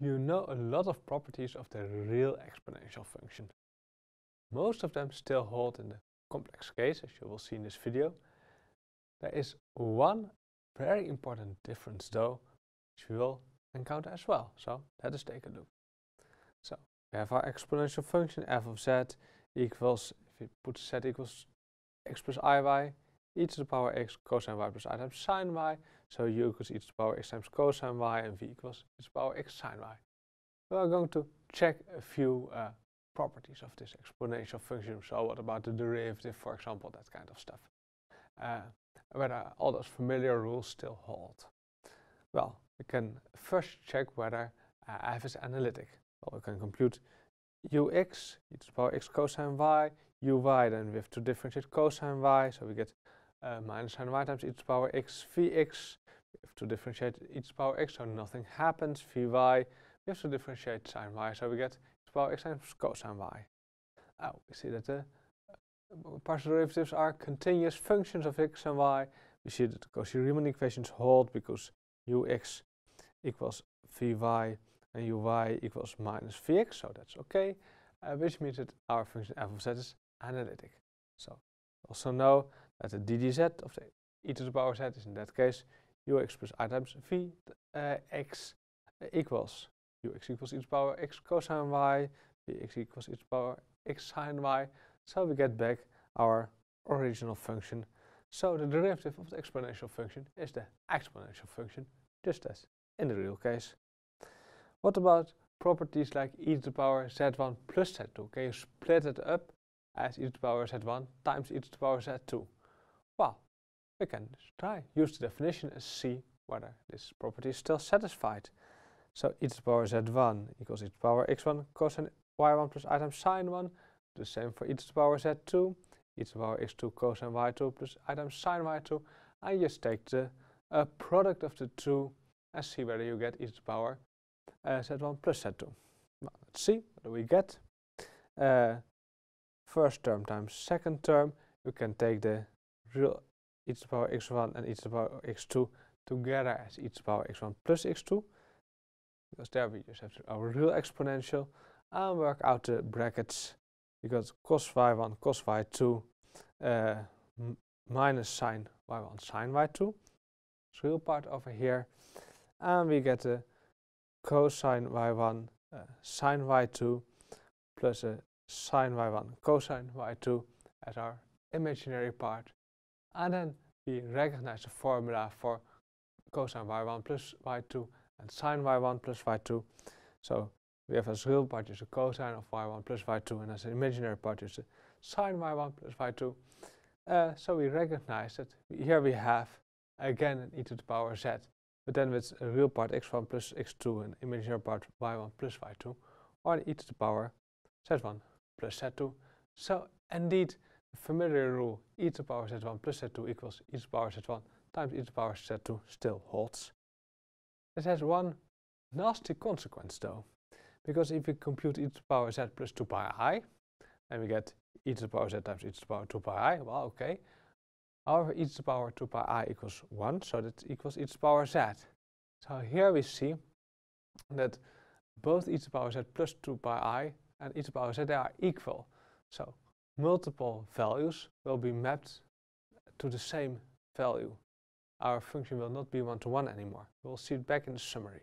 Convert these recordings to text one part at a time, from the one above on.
You know a lot of properties of the real exponential function. Most of them still hold in the complex case, as you will see in this video. There is one very important difference though, which we will encounter as well. So let us take a look. So we have our exponential function f of z equals, if we put z equals x plus iy, e to the power x cosine y plus i times sine y. So u equals e to the power x times cosine y and v equals e to the power x sine y. We are going to check a few uh, properties of this exponential function. So what about the derivative, for example, that kind of stuff. Uh, whether all those familiar rules still hold. Well, we can first check whether uh, f is analytic. Well, we can compute ux, e to the power x cosine y, uy, then we have to differentiate cosine y, so we get uh, minus sine y times e to the power x vx. We have to differentiate e to the power x, so nothing happens, vy. We have to differentiate sine y, so we get e to the power x times cosine y. Oh, we see that the uh, partial derivatives are continuous functions of x and y. We see that the Cauchy-Riemann equations hold because ux equals vy and uy equals minus vx, so that's okay, uh, which means that our function f of z is analytic. So also know that the ddz of the e to the power z is in that case ux plus i times v uh, x equals ux equals e to the power x cosine y, vx equals e to the power x sine y. So we get back our original function. So the derivative of the exponential function is the exponential function, just as in the real case. What about properties like e to the power z1 plus z2? Can you split it up as e to the power z1 times e to the power z2? Well, we can try. Use the definition and see whether this property is still satisfied. So e to the power z1 equals e to the power x1 cosine y1 plus i times sine 1. The same for e to the power z2, e to the power x2 cosine y2 plus i times sine y2. And just take the uh, product of the two and see whether you get e to the power uh, z1 plus z2. Well, let's see what do we get. Uh, first term times second term, you can take the real e to the power x1 and e to the power x2 together as e to the power x1 plus x2 because there we just have our real exponential and work out the brackets. Because cos y1 cos y2 uh, minus sine y1 sine y2 it's real part over here. And we get the cosine y1 uh, sine y2 plus a sine y1 cosine y2 as our imaginary part and then we recognize the formula for cosine y1 plus y2 and sine y1 plus y2. So we have as real part is the cosine of y1 plus y2 and as an imaginary part is the sine y1 plus y2. Uh, so we recognize that here we have again an e to the power z, but then with a real part x1 plus x2 and imaginary part y1 plus y2, or an e to the power z1 plus z2. So indeed, the familiar rule e to the power z1 plus z2 equals e to the power z1 times e to the power z2 still holds. This has one nasty consequence though, because if we compute e to the power z plus 2 pi i, and we get e to the power z times e to the power 2 pi i, well, okay. However, e to the power 2 pi i equals 1, so that equals e to the power z. So here we see that both e to the power z plus 2 pi i and each power z, they are equal. So multiple values will be mapped to the same value. Our function will not be one-to-one -one anymore. We'll see it back in the summary.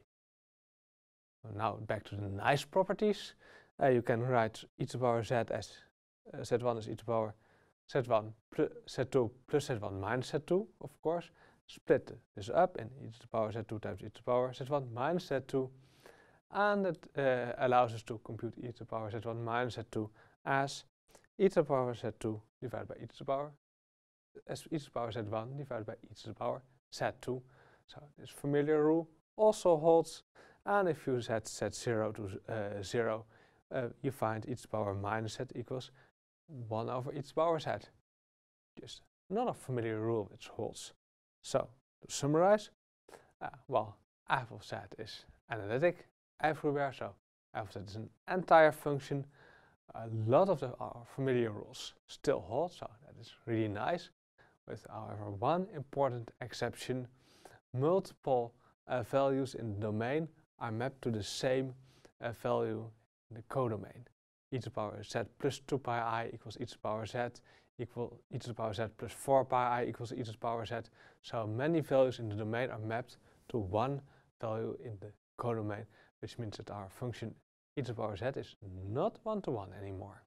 Now back to the nice properties. Uh, you can write e to the power z as uh, z1 is e to the power z1 plus z2 plus z1 minus z2, of course. Split this up in e to the power z2 times e to the power z1 minus z2 and it uh, allows us to compute e to the power z1 minus z2 as e to the power z2 divided by e to the power as e to the power z1 divided by e to the power z2. So this familiar rule also holds and if you set z0 to uh, 0 uh, you find e to the power minus z equals 1 over e to the power z. Just not a familiar rule which holds. So to summarize, uh, well f of z is analytic everywhere. So of is an entire function. A lot of the our familiar rules still hold, so that is really nice. With however one important exception, multiple uh, values in the domain are mapped to the same uh, value in the codomain. e to the power z plus 2 pi i equals e to the power z equal e to the power z plus 4 pi i equals e to the power z. So many values in the domain are mapped to one value in the codomain, which means that our function e to the power z is not one-to-one -one anymore.